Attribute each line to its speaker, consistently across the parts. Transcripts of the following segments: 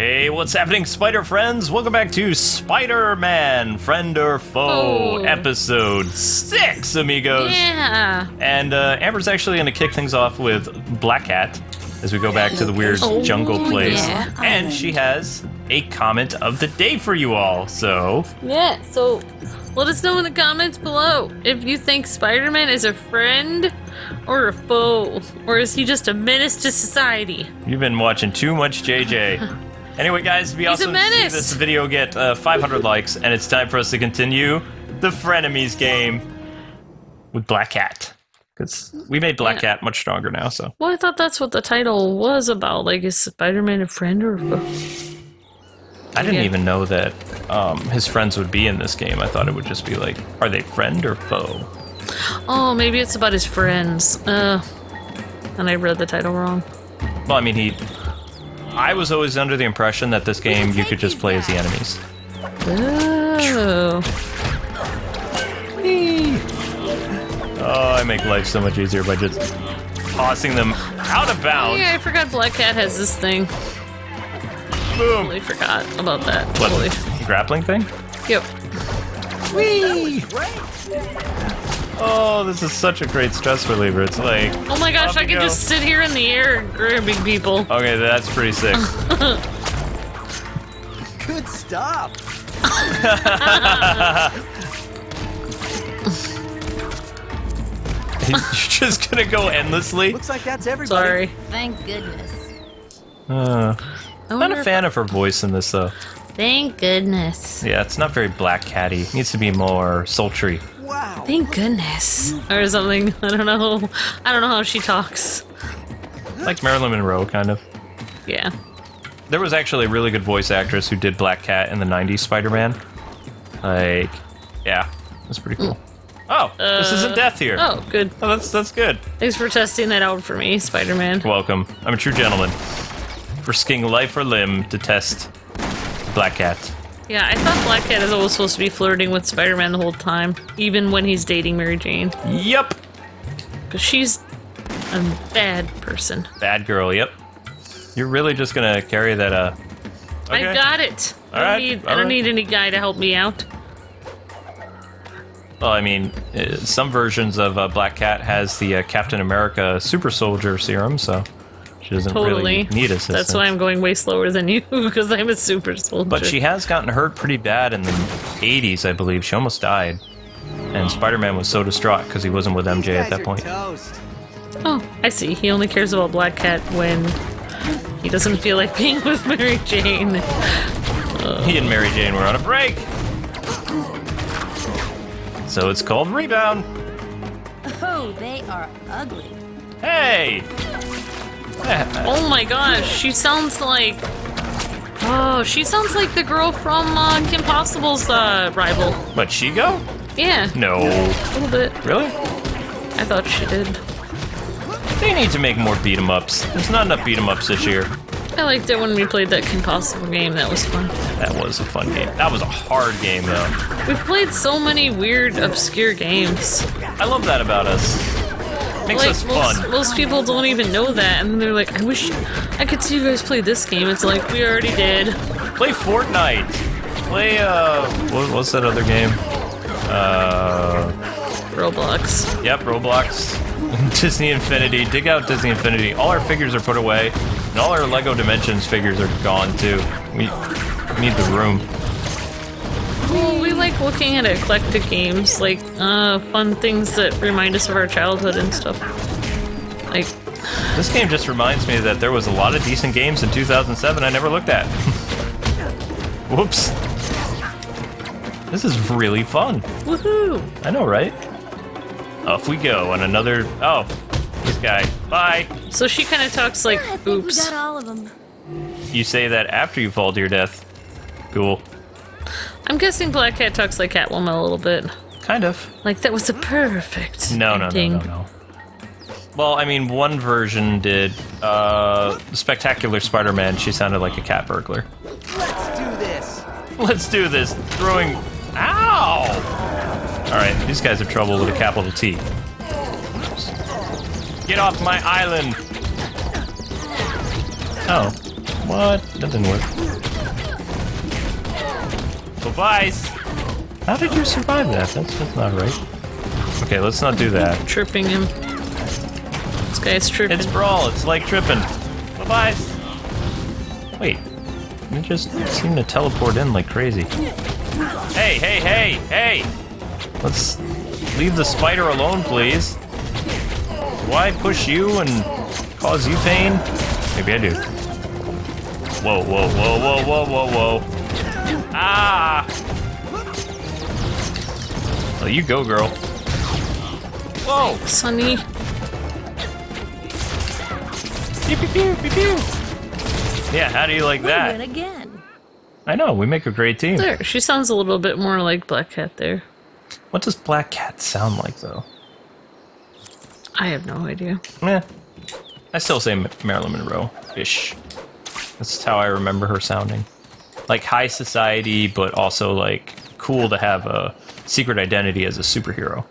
Speaker 1: Hey, what's happening, Spider friends? Welcome back to Spider Man Friend or Foe,
Speaker 2: Oh.
Speaker 1: episode 6, amigos.
Speaker 2: Yeah.
Speaker 1: And uh, Amber's actually going to kick things off with Black Cat as we go back to the weird
Speaker 2: Oh,
Speaker 1: jungle place.
Speaker 2: yeah.
Speaker 1: And she has a comment of the day for you all. So,
Speaker 2: Yeah. So let us know in the comments below if you think Spider Man is a friend or a foe, or is he just a menace to society?
Speaker 1: you've been watching too much JJ. Anyway, guys, we also see this video get uh, 500 likes, and it's time for us to continue the Frenemies game with Black Cat. Because we made Black
Speaker 2: Yeah.
Speaker 1: Cat much stronger now, so.
Speaker 2: Well, I thought that's what the title was about. Like, is Spider Man a friend or?
Speaker 1: I didn't
Speaker 2: Yeah.
Speaker 1: even know that um, his friends would be in this game. I thought it would just be like, are they friend or foe?
Speaker 2: Oh, maybe it's about his friends. Uh, and I read the title wrong.
Speaker 1: Well, I mean, he. I was always under the impression that this game you could just play as the enemies.
Speaker 2: Oh.
Speaker 1: Oh, I make life so much easier by just tossing them out of bounds.
Speaker 2: Yeah, I forgot Black Cat has this thing.
Speaker 1: Boom.
Speaker 2: Totally forgot about that.
Speaker 1: What?
Speaker 2: Totally.
Speaker 1: Grappling thing?
Speaker 2: Yep.
Speaker 1: Whee! Oh, this is such a great stress reliever. It's like,
Speaker 2: Oh my gosh, I can
Speaker 1: go.
Speaker 2: just sit here in the air grabbing people.
Speaker 1: okay, that's pretty sick.
Speaker 3: Good stuff.
Speaker 1: You're just gonna go endlessly.
Speaker 3: Looks like that's everybody.
Speaker 2: Sorry.
Speaker 4: Thank goodness.
Speaker 1: Uh,
Speaker 2: I
Speaker 1: not a
Speaker 2: if-
Speaker 1: fan of her voice in this though.
Speaker 2: Thank goodness.
Speaker 1: Yeah, it's not very black catty. It needs to be more sultry.
Speaker 3: Wow.
Speaker 2: Thank goodness. Or something. I don't know. I don't know how she talks.
Speaker 1: Like Marilyn Monroe, kind of.
Speaker 2: Yeah.
Speaker 1: There was actually a really good voice actress who did Black Cat in the 90s Spider Man. Like, yeah, that's pretty cool. Hmm. Oh, this isn't uh, death here.
Speaker 2: Oh, good.
Speaker 1: Oh, that's, that's good.
Speaker 2: Thanks for testing that out for me, Spider Man.
Speaker 1: Welcome. I'm a true gentleman. Risking life or limb to test Black Cat.
Speaker 2: Yeah, I thought Black Cat is always supposed to be flirting with Spider Man the whole time, even when he's dating Mary Jane.
Speaker 1: Yep.
Speaker 2: Because she's a bad person.
Speaker 1: Bad girl, yep. You're really just gonna carry that, uh. Okay.
Speaker 2: I got it. I don't,
Speaker 1: Alright,
Speaker 2: need, I don't
Speaker 1: alright.
Speaker 2: need any guy to help me out.
Speaker 1: Well, I mean, uh, some versions of uh, Black Cat has the uh, Captain America Super Soldier serum, so she doesn't
Speaker 2: Totally.
Speaker 1: really need assistance.
Speaker 2: That's why I'm going way slower than you, because I'm a super soldier.
Speaker 1: But she has gotten hurt pretty bad in the 80s, I believe. She almost died. And Spider Man was so distraught because he wasn't with MJ at that point.
Speaker 3: Toast.
Speaker 2: Oh, I see. He only cares about Black Cat when he doesn't feel like being with Mary Jane.
Speaker 1: He and Mary Jane were on a break. So it's called Rebound.
Speaker 4: Oh, they are ugly.
Speaker 1: Hey!
Speaker 2: Oh my gosh, she sounds like. Oh, she sounds like the girl from uh, Kim Possible's uh, rival.
Speaker 1: But she go?
Speaker 2: Yeah,
Speaker 1: No.
Speaker 2: a little bit.
Speaker 1: Really?
Speaker 2: I thought she did.
Speaker 1: They need to make more beat 'em ups. There's not enough beat 'em ups this year.
Speaker 2: I liked it when we played that Kim Possible game. That was fun.
Speaker 1: That was a fun game. That was a hard game, though.
Speaker 2: We've played so many weird, obscure games.
Speaker 1: I love that about us. Makes
Speaker 2: like
Speaker 1: us
Speaker 2: most,
Speaker 1: fun.
Speaker 2: most people don't even know that, and they're like, "I wish I could see you guys play this game." It's like we already did.
Speaker 1: Play Fortnite. Play, uh, what, what's that other game? Uh,
Speaker 2: Roblox.
Speaker 1: Yep, Roblox, Disney Infinity. Dig out Disney Infinity. All our figures are put away, and all our Lego Dimensions figures are gone too. We we need the room.
Speaker 2: Well, we like looking at eclectic games, like uh, fun things that remind us of our childhood and stuff. Like,
Speaker 1: This game just reminds me that there was a lot of decent games in 2007 I never looked at. Whoops. This is really fun.
Speaker 2: woohoo!
Speaker 1: I know, right? Off we go on another. Oh, this guy. Bye.
Speaker 2: So she kind of talks like,
Speaker 4: I think we
Speaker 2: "Oops."
Speaker 4: got all of them.
Speaker 1: You say that after you fall to your death. Cool.
Speaker 2: I'm guessing Black Cat talks like Catwoman a little bit.
Speaker 1: Kind of.
Speaker 2: Like that was a perfect
Speaker 1: No, no, no, no, no. Well, I mean, one version did. Uh, Spectacular Spider-Man. She sounded like a cat burglar.
Speaker 3: Let's do this.
Speaker 1: Let's do this. Throwing. Ow! All right, these guys have trouble with a capital T. Get off my island! Oh, What? That didn't work. Tobias! How did you survive that? That's, that's not right. Okay, let's not do that.
Speaker 2: Tripping him. This guy's tripping.
Speaker 1: It's brawl. It's like tripping. Tobias! Wait. You just seem to teleport in like crazy. Hey, hey, hey, hey! Let's leave the spider alone, please. Why push you and cause you pain? Maybe I do. Whoa, whoa, whoa, whoa, whoa, whoa, whoa. Ah! Well, you go, girl. Whoa!
Speaker 2: Sunny.
Speaker 1: Pew, pew, pew, pew. Yeah, how do you like
Speaker 4: We
Speaker 1: that?
Speaker 4: again.
Speaker 1: I know, we make a great team.
Speaker 2: There, she sounds a little bit more like Black Cat there.
Speaker 1: What does Black Cat sound like, though?
Speaker 2: I have no idea.
Speaker 1: Eh. I still say Marilyn Monroe ish. That's how I remember her sounding. Like high society, but also like cool to have a secret identity as a superhero.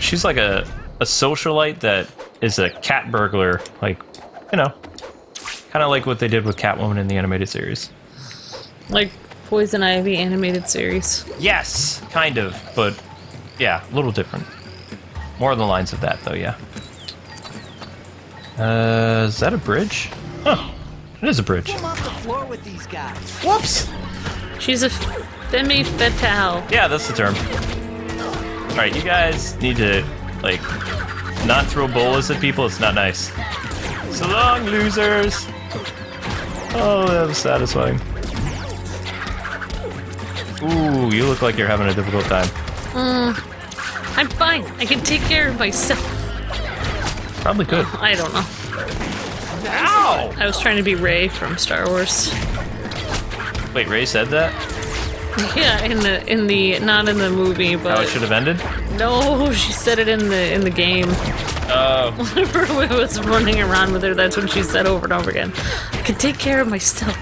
Speaker 1: She's like a, a socialite that is a cat burglar, like, you know, kind of like what they did with Catwoman in the animated series.
Speaker 2: Like Poison Ivy animated series.
Speaker 1: Yes, kind of, but yeah, a little different. More on the lines of that, though, yeah. Uh, is that a bridge? Huh. It is a bridge.
Speaker 3: I'm off the floor with these guys.
Speaker 1: Whoops!
Speaker 2: She's a femme fatale.
Speaker 1: Yeah, that's the term. Alright, you guys need to, like, not throw bolas at people. It's not nice. So long, losers! Oh, that was satisfying. Ooh, you look like you're having a difficult time.
Speaker 2: Mm, I'm fine. I can take care of myself.
Speaker 1: Probably could.
Speaker 2: I don't know.
Speaker 1: Ow!
Speaker 2: I was trying to be Rey from Star Wars.
Speaker 1: Wait, Rey said that?
Speaker 2: Yeah, in the in the not in the movie, but How
Speaker 1: it should have ended?
Speaker 2: no, she said it in the in the game.
Speaker 1: Oh.
Speaker 2: Whenever was running around with her, that's what she said over and over again. I can take care of myself.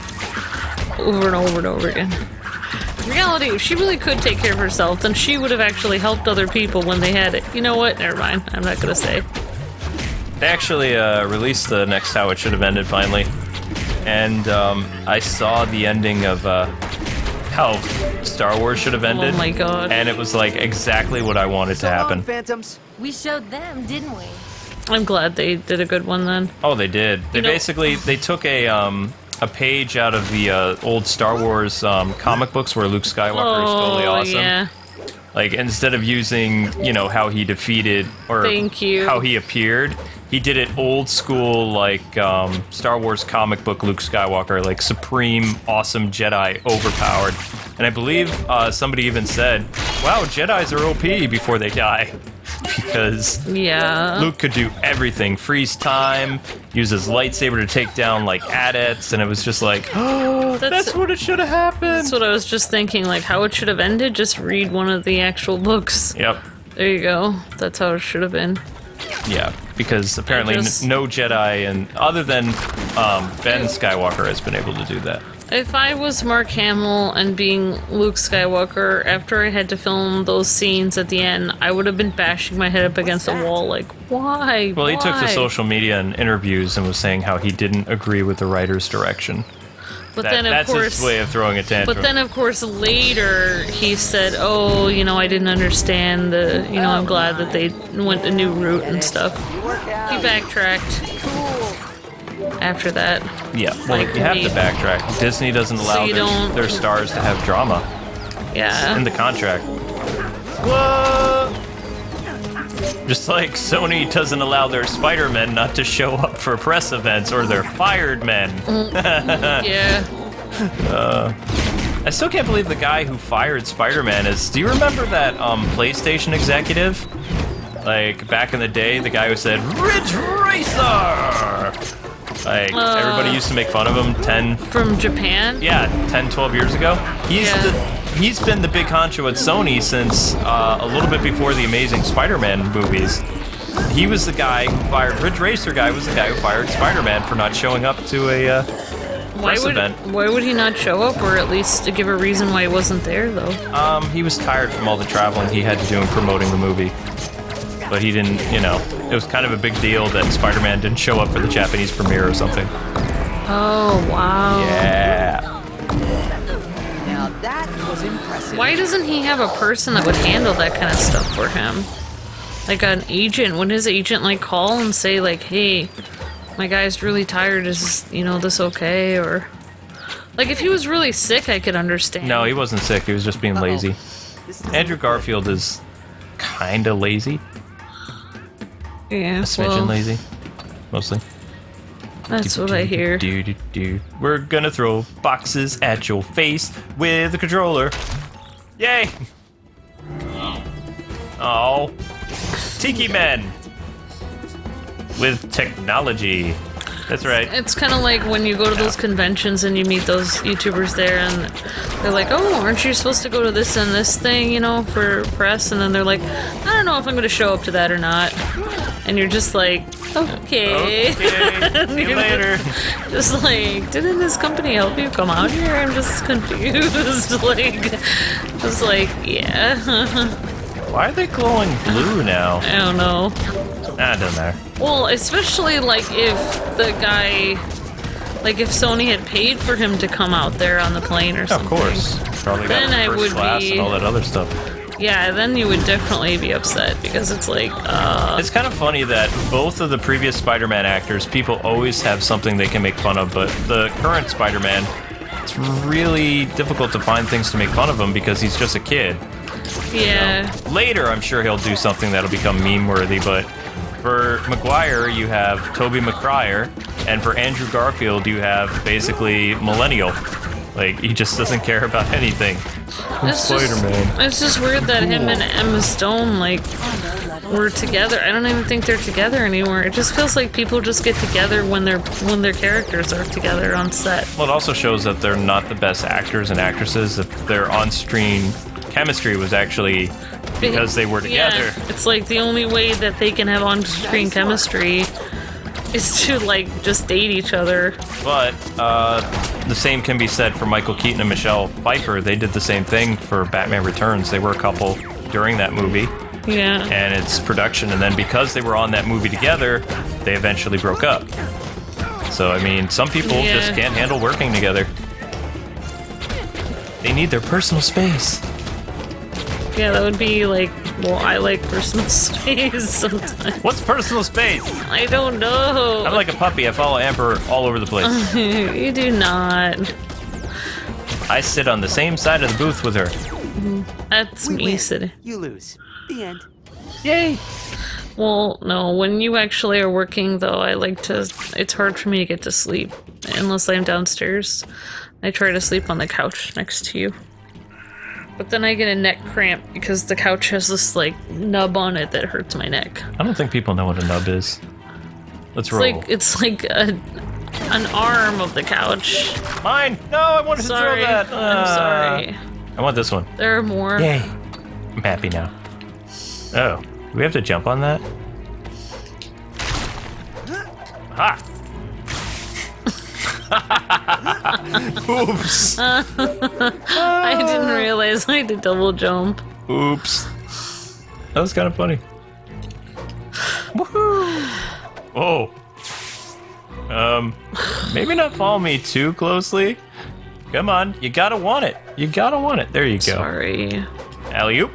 Speaker 2: Over and over and over again. In reality, if she really could take care of herself, then she would have actually helped other people when they had it. You know what? Never mind. I'm not gonna say.
Speaker 1: They actually uh, released the next How It Should Have Ended finally, and um, I saw the ending of uh, how Star Wars should have ended.
Speaker 2: Oh my god.
Speaker 1: And it was like exactly what I wanted to
Speaker 3: So long,
Speaker 1: happen.
Speaker 3: Phantoms.
Speaker 4: We showed them, didn't we?
Speaker 2: I'm glad they did a good one then.
Speaker 1: Oh, they did. They
Speaker 2: You know-
Speaker 1: basically they took a um, a page out of the uh, old Star Wars um, comic books where Luke Skywalker is totally
Speaker 2: oh
Speaker 1: awesome.
Speaker 2: yeah.
Speaker 1: Like instead of using, you know, how he defeated or
Speaker 2: Thank you.
Speaker 1: how he appeared, he did it old school like um, Star Wars comic book Luke Skywalker, like supreme, awesome Jedi, overpowered. And I believe uh, somebody even said, "Wow, Jedi's are OP before they die." Because
Speaker 2: Yeah.
Speaker 1: Luke could do everything freeze time, use his lightsaber to take down like adepts, and it was just like, oh,
Speaker 2: That's-
Speaker 1: that's, what it should have happened.
Speaker 2: That's what I was just thinking. Like how it should have ended. Just read one of the actual books.
Speaker 1: Yep.
Speaker 2: There you go. That's how it should have been.
Speaker 1: Yeah, because apparently n-
Speaker 2: just-
Speaker 1: no Jedi, and other than um, Ben Skywalker, has been able to do that.
Speaker 2: If I was Mark Hamill and being Luke Skywalker, after I had to film those scenes at the end, I would have been bashing my head up against a wall. Like, why?
Speaker 1: Well, he took to social media and interviews and was saying how he didn't agree with the writer's direction.
Speaker 2: But
Speaker 1: That-
Speaker 2: then, of
Speaker 1: that's
Speaker 2: course,
Speaker 1: his way of throwing a tantrum.
Speaker 2: But then, of course, later he said, "Oh, you know, I didn't understand the. You know, I'm oh, glad that they went a new route and stuff."
Speaker 3: You work out.
Speaker 2: He backtracked
Speaker 3: Cool.
Speaker 2: after that.
Speaker 1: yeah, well,
Speaker 2: like
Speaker 1: you have to backtrack. Disney doesn't allow
Speaker 2: you
Speaker 1: their, their stars to have drama
Speaker 2: Yeah.
Speaker 1: in the contract. What? Just like Sony doesn't allow their Spider-Men not to show up for press events or their fired men.
Speaker 2: yeah.
Speaker 1: Uh, I still can't believe the guy who fired Spider-Man is. Do you remember that um, PlayStation executive? Like back in the day, the guy who said "Ridge Racer." Like
Speaker 2: Uh.
Speaker 1: everybody used to make fun of him 10,
Speaker 2: From Japan.
Speaker 1: yeah, 10, 12 years ago. He's
Speaker 2: Yeah.
Speaker 1: the he's been the big honcho at Sony since uh, a little bit before the Amazing Spider-Man movies. He was the guy who fired Ridge Racer. Guy was the guy who fired Spider-Man for not showing up to a. Uh,
Speaker 2: Why
Speaker 1: press
Speaker 2: would
Speaker 1: event.
Speaker 2: Why would he not show up, or at least to give a reason why he wasn't there, though?
Speaker 1: Um, he was tired from all the traveling he had to do in promoting the movie. But he didn't, you know, it was kind of a big deal that Spider Man didn't show up for the Japanese premiere or something.
Speaker 2: Oh wow.
Speaker 1: Yeah.
Speaker 3: Now that was impressive.
Speaker 2: Why doesn't he have a person that would handle that kind of stuff for him? Like an agent. Would his agent like call and say like, "Hey, my guy's really tired. Is you know this okay?" Or like if he was really sick, I could understand.
Speaker 1: No, he wasn't sick. He was just being lazy.
Speaker 3: This is
Speaker 1: Andrew Garfield is kind of lazy.
Speaker 2: yeah,
Speaker 1: A smidgen
Speaker 2: well,
Speaker 1: lazy. Mostly.
Speaker 2: That's what I hear.
Speaker 1: We're gonna throw boxes at your face with a controller. Yay! Oh. Tiki Men! With technology. That's right.
Speaker 2: It's kind of like when you go to those conventions and you meet those YouTubers there, and they're like, "Oh, aren't you supposed to go to this and this thing, you know, for press?" And then they're like, "I don't know if I'm going to show up to that or not." And you're just like, "Okay."
Speaker 1: Okay. See you later.
Speaker 2: Just like, didn't this company help you come out here? I'm just confused. like, just like, yeah.
Speaker 1: Why are they glowing blue now?
Speaker 2: I don't know.
Speaker 1: Ah, it doesn't matter.
Speaker 2: Well, especially like if the guy, like if Sony had paid for him to come out there on the plane or something.
Speaker 1: Of course. Probably
Speaker 2: Then I would
Speaker 1: class
Speaker 2: be-
Speaker 1: and all that other stuff.
Speaker 2: Yeah, then you would definitely be upset because it's like, uh,
Speaker 1: It's kind of funny that both of the previous Spider-Man actors, people always have something they can make fun of, but the current Spider-Man, it's really difficult to find things to make fun of him because he's just a kid.
Speaker 2: yeah,
Speaker 1: Later, I'm sure he'll do something that'll become meme-worthy, but for Maguire, you have Toby McCryer, and for Andrew Garfield, you have basically Millennial. Like, he just doesn't care about anything.
Speaker 2: it's
Speaker 1: Spider-Man.
Speaker 2: it's just weird that him and Emma Stone like were together. I don't even think they're together anymore. It just feels like people just get together when they're when their characters are together on set.
Speaker 1: Well, it also shows that they're not the best actors and actresses. If their on-screen chemistry was actually because they were together.
Speaker 2: Yeah, it's like the only way that they can have on-screen chemistry is to like just date each other.
Speaker 1: But uh, the same can be said for Michael Keaton and Michelle Pfeiffer. They did the same thing for Batman Returns. They were a couple during that movie
Speaker 2: Yeah.
Speaker 1: and its production, and then because they were on that movie together, they eventually broke up. So I mean, some people
Speaker 2: Yeah.
Speaker 1: just can't handle working together. They need their personal space.
Speaker 2: Yeah, that would be like, well, I like personal space sometimes.
Speaker 1: What's personal space?
Speaker 2: I don't know.
Speaker 1: I'm like a puppy. I follow Amber all over the place.
Speaker 2: you do not.
Speaker 1: I sit on the same side of the booth with her.
Speaker 2: That's
Speaker 3: we
Speaker 2: me
Speaker 3: win.
Speaker 2: sitting.
Speaker 3: You lose. The end.
Speaker 1: Yay!
Speaker 2: Well, no, when you actually are working, though, I like to. It's hard for me to get to sleep unless I'm downstairs. I try to sleep on the couch next to you. But then I get a neck cramp because the couch has this, like, nub on it that hurts my neck.
Speaker 1: I don't think people know what a nub is. Let's
Speaker 2: It's
Speaker 1: roll.
Speaker 2: like it's like a an arm of the couch.
Speaker 1: Mine! No, I wanted to throw that.
Speaker 2: I'm
Speaker 1: Ah.
Speaker 2: sorry.
Speaker 1: I want this one.
Speaker 2: There are more.
Speaker 1: Yay! I'm happy now. Oh, do we have to jump on that? Ha! Oops!
Speaker 2: I didn't realize I had to double jump.
Speaker 1: Oops. That was kind of funny. Woohoo! Oh. Um, maybe not follow me too closely. Come on, you gotta want it. You gotta want it. There you go.
Speaker 2: Sorry.
Speaker 1: Alley oop.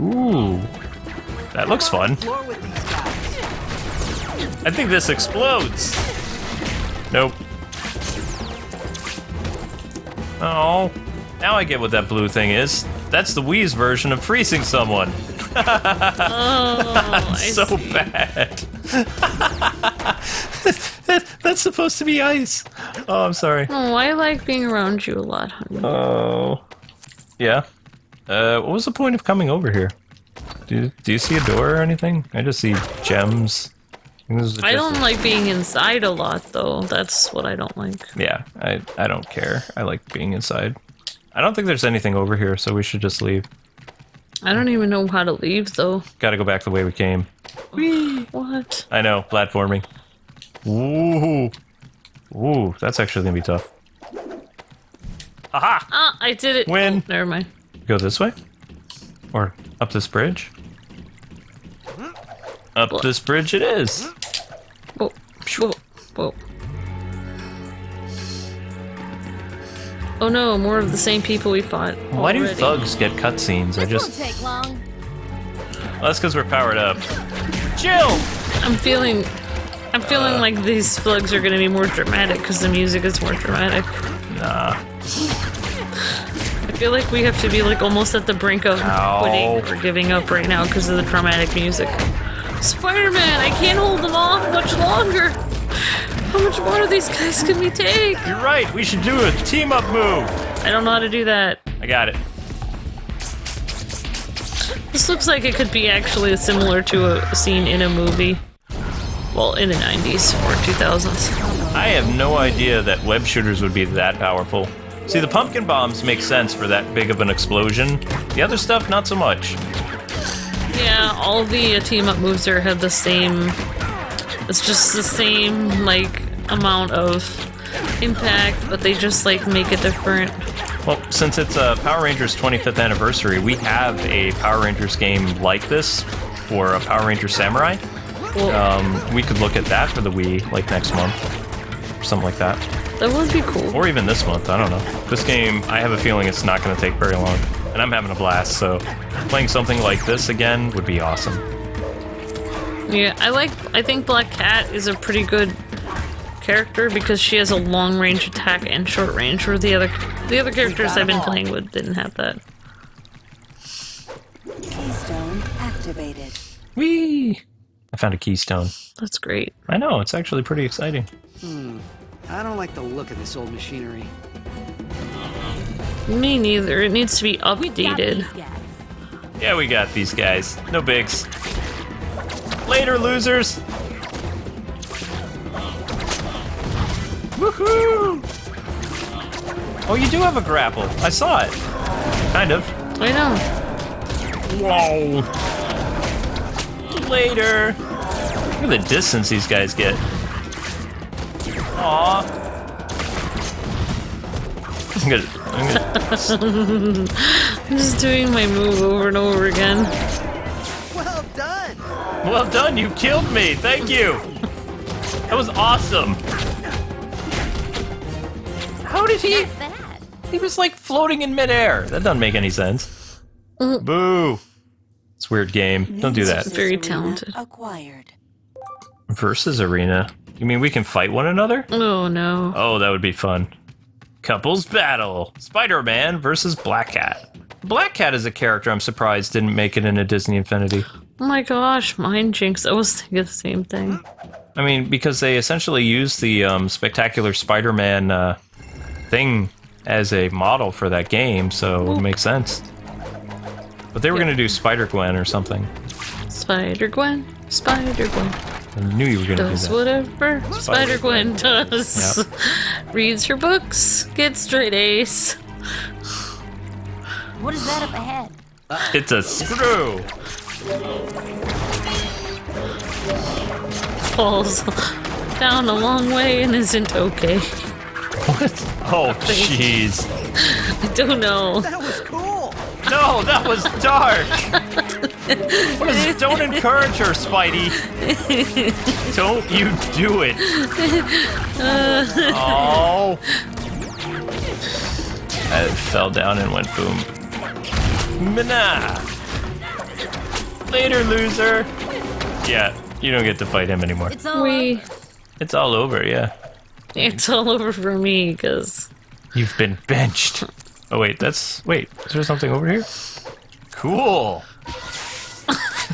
Speaker 1: Ooh. That looks fun.
Speaker 3: Floor with these guys.
Speaker 1: I think this explodes. Nope. Oh. Now I get what that blue thing is. That's the Wii's version of freezing someone.
Speaker 2: Oh,
Speaker 1: so
Speaker 2: see.
Speaker 1: bad. That's supposed to be ice. Oh, I'm sorry.
Speaker 2: Oh, I like being around you a lot, honey.
Speaker 1: Oh. Yeah. Uh, what was the point of coming over here? Do, do you see a door or anything? I just see gems. I, this is
Speaker 2: I don't like being inside a lot, though. That's what I don't like.
Speaker 1: Yeah, I, I don't care. I like being inside. I don't think there's anything over here, so we should just leave.
Speaker 2: I don't even know how to leave, though.
Speaker 1: Gotta go back the way we came.
Speaker 2: What?
Speaker 1: I know, platforming. Ooh. Ooh, that's actually gonna be tough. Aha!
Speaker 2: Ah, I did it.
Speaker 1: Win.
Speaker 2: Oh, never mind.
Speaker 1: Go this way? Or up this bridge? Up this bridge it is.
Speaker 2: Whoa, whoa. Oh no, more of the same people we fought.
Speaker 1: Why
Speaker 2: already.
Speaker 1: do thugs get cutscenes? I just.
Speaker 4: Won't take long.
Speaker 1: Well, that's because we're powered up. Chill.
Speaker 2: I'm feeling. I'm feeling
Speaker 1: uh,
Speaker 2: like these slugs are gonna be more dramatic because the music is more dramatic.
Speaker 1: Nah.
Speaker 2: I feel like we have to be like almost at the brink of
Speaker 1: Ow.
Speaker 2: quitting or giving up right now because of the dramatic music. Spider-Man, I can't hold them off much longer. How much more of these guys can we take?
Speaker 1: You're right, we should do a team up move.
Speaker 2: I don't know how to do that.
Speaker 1: I got it.
Speaker 2: This looks like it could be actually similar to a scene in a movie. Well, in the 90s or 2000s.
Speaker 1: I have no idea that web shooters would be that powerful. See, the pumpkin bombs make sense for that big of an explosion. The other stuff, not so much.
Speaker 2: Yeah, all the team up moves are have the same. It's just the same like amount of impact, but they just like make it different.
Speaker 1: Well, since it's uh, Power Rangers 25th anniversary, we have a Power Rangers game like this for a Power Ranger Samurai.
Speaker 2: Well,
Speaker 1: Um, we could look at that for the Wii, like next month, or something like that,
Speaker 2: that would be cool.
Speaker 1: or even this month. I don't know. This game, I have a feeling it's not going to take very long, and I'm having a blast. So, playing something like this again would be awesome.
Speaker 2: Yeah, I like. I think Black Cat is a pretty good character because she has a long range attack and short range, where the other the other characters I've been playing with didn't have that.
Speaker 5: Keystone activated.
Speaker 1: Whee! I found a keystone.
Speaker 2: That's great.
Speaker 1: I know it's actually pretty exciting. Hmm.
Speaker 3: I don't like the look of this old machinery.
Speaker 2: Me neither. It needs to be updated.
Speaker 4: these.
Speaker 1: Yeah, we got these guys. No bigs. Later, losers. Woohoo! Oh, you do have a grapple. I saw it. Kind of.
Speaker 2: I know.
Speaker 1: Whoa. Later. Look at the distance these guys get. Aw. I'm gonna, I'm gonna
Speaker 2: I'm just doing my move over and over again.
Speaker 3: Well done!
Speaker 1: Well done, you killed me. Thank you. That was awesome. How did he? He was like floating in midair. That doesn't make any sense. Mm-hmm. Boo. It's a weird game. Don't do that.
Speaker 2: Very talented.
Speaker 5: Acquired.
Speaker 1: Versus arena. You mean we can fight one another?
Speaker 2: Oh no.
Speaker 1: Oh, that would be fun. Couples battle. Spider-Man versus Black Cat. Black Cat is a character I'm surprised didn't make it into Disney Infinity.
Speaker 2: Oh my gosh, mind jinx. I was thinking the same thing.
Speaker 1: I mean, because they essentially used the um, spectacular Spider-Man uh, thing as a model for that game, so it makes sense. But they were going to do Spider Gwen or something.
Speaker 2: Spider Gwen, Spider Gwen
Speaker 1: I knew you were going to do that.
Speaker 2: does whatever Spider Gwen does. Reads her books, gets straight A's.
Speaker 4: What is that up ahead?
Speaker 1: It's a screw.
Speaker 2: Falls down a long way and isn't okay.
Speaker 1: What? Oh, jeez.
Speaker 2: I don't know.
Speaker 3: That was cool!
Speaker 1: No, that was dark. What is- don't encourage her, Spidey. Don't you do it. Oh. I fell down and went boom. Mana. Later, loser. Yeah, you don't get to fight him anymore.
Speaker 4: It's all
Speaker 2: We.
Speaker 1: It's all over, yeah.
Speaker 2: It's all over for me because
Speaker 1: You've been benched. Oh wait, that's wait. Is there something over here? Cool.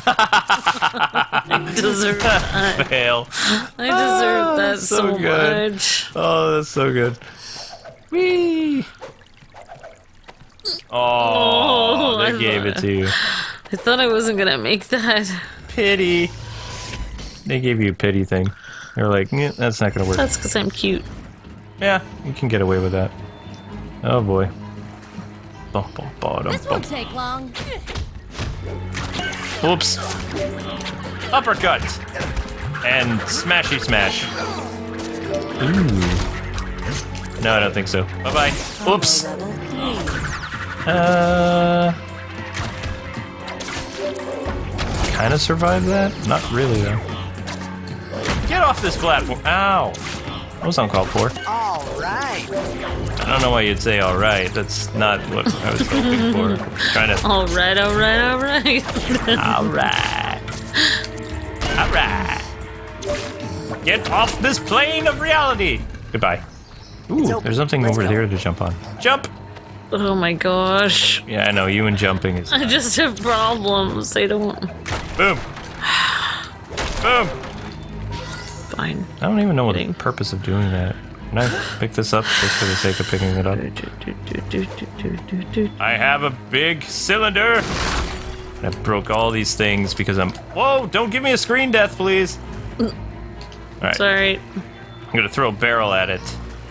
Speaker 2: I deserve that.
Speaker 1: Fail.
Speaker 2: I deserve ah, that
Speaker 1: so
Speaker 2: so,
Speaker 1: good.
Speaker 2: much.
Speaker 1: Oh, that's so good. Whee! Oh,
Speaker 2: Oh,
Speaker 1: they
Speaker 2: I
Speaker 1: gave it to you.
Speaker 2: I thought I wasn't gonna make that.
Speaker 1: Pity. They gave you a pity thing. They were like, eh, that's not gonna work.
Speaker 2: That's because I'm cute.
Speaker 1: Yeah, you can get away with that. Oh boy.
Speaker 4: This
Speaker 1: bum.
Speaker 4: won't take long.
Speaker 1: Oops. Uppercut. And smashy smash. Ooh. No, I don't think so. Bye bye. Oops. Uh. Kind of survived that? Not really, though. Get off this platform! Ow! That was uncalled for.
Speaker 3: Alright!
Speaker 1: I don't know why you'd say all right. That's not what I was hoping for. Trying to.
Speaker 2: All right, all right, all right.
Speaker 1: All right. All right. Get off this plane of reality. Goodbye. Ooh, there's something over there to jump on. Jump.
Speaker 2: oh my gosh.
Speaker 1: Yeah, I know. You and jumping is.
Speaker 2: I just have problems. They don't.
Speaker 1: Boom. Boom.
Speaker 2: Fine.
Speaker 1: I don't even know what the purpose of doing that. Can I pick this up just for the sake of picking it up? I have a big cylinder. I broke all these things because I'm. Whoa! Don't give me a screen death, please. Alright,
Speaker 2: Sorry.
Speaker 1: I'm gonna throw a barrel at it.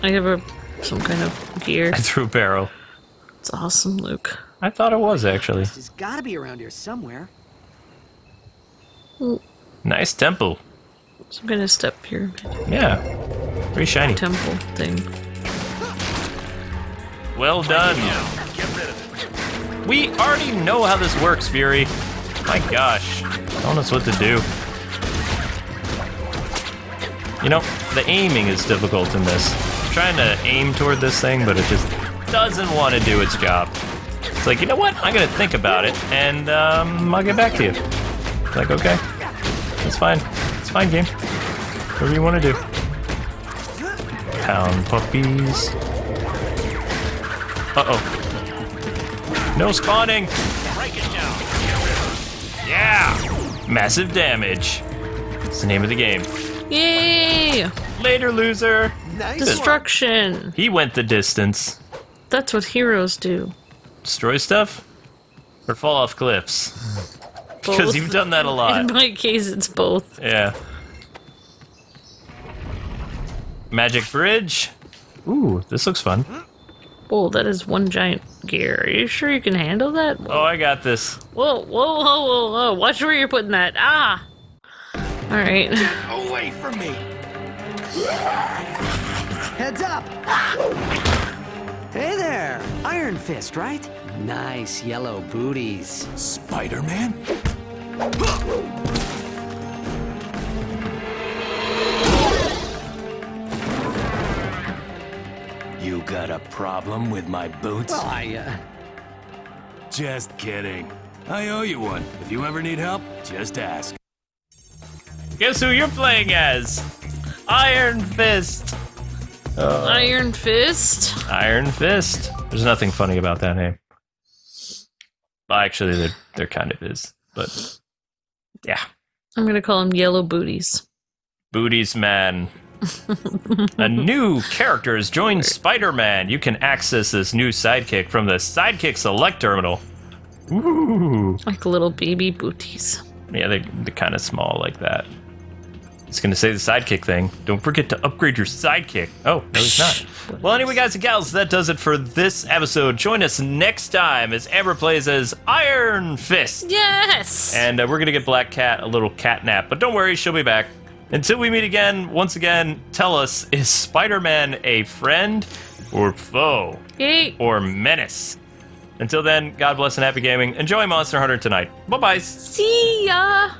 Speaker 2: I have a some kind of gear.
Speaker 1: I threw a barrel.
Speaker 2: It's awesome, Luke.
Speaker 1: I thought it was actually.
Speaker 3: It's gotta be around here somewhere.
Speaker 1: Nice temple.
Speaker 2: Kind of step pyramid
Speaker 1: Yeah. Very shiny.
Speaker 2: temple thing.
Speaker 1: Well done. We already know how this works, Fury. My gosh. Telling us what to do. You know, the aiming is difficult in this. I'm trying to aim toward this thing, but it just doesn't want to do its job. It's like, you know what? I'm gonna think about it, and um, I'll get back to you. Like, okay, that's fine. It's fine, game. Whatever you want to do. Pound puppies. Uh oh. No spawning. Break it down. Yeah. Massive damage. It's the name of the game.
Speaker 2: Yay!
Speaker 1: Later, loser.
Speaker 3: Nice.
Speaker 2: Destruction.
Speaker 1: He went the distance.
Speaker 2: That's what heroes do.
Speaker 1: Destroy stuff? Or fall off cliffs? Because you've done that a lot.
Speaker 2: In my case, it's both.
Speaker 1: Yeah. Magic bridge. Ooh, this looks fun.
Speaker 2: Oh, that is one giant gear. Are you sure you can handle that?
Speaker 1: Oh, I got this.
Speaker 2: Whoa, whoa, whoa, whoa, whoa. Watch where you're putting that. Ah! Alright.
Speaker 3: Away from me! Heads up! Hey there! Iron Fist, right? Nice yellow booties.
Speaker 6: Spider-Man? You got a problem with my boots?
Speaker 3: Well, I, uh,
Speaker 6: Just kidding. I owe you one. If you ever need help, just ask.
Speaker 1: Guess who you're playing as? Iron Fist.
Speaker 2: Iron Fist?
Speaker 1: Iron Fist. There's nothing funny about that name. Well, actually, there, there kind of is. But yeah.
Speaker 2: I'm gonna call him Yellow Booties.
Speaker 1: Booties Man. a new character has joined Spider Man. You can access this new sidekick from the Sidekick Select Terminal. Ooh.
Speaker 2: Like little baby booties.
Speaker 1: Yeah, they, they're kind of small like that. It's going to say the sidekick thing. Don't forget to upgrade your sidekick. Oh, no, he's not. Well, anyway, guys and gals, that does it for this episode. Join us next time as Amber plays as Iron Fist.
Speaker 2: Yes!
Speaker 1: And uh, we're going to get Black Cat a little cat nap. But don't worry, she'll be back. Until we meet again, once again, tell us is Spider Man a friend or foe
Speaker 2: Yay!
Speaker 1: or menace? Until then, God bless and happy gaming. Enjoy Monster Hunter tonight. Bye bye.
Speaker 2: See ya!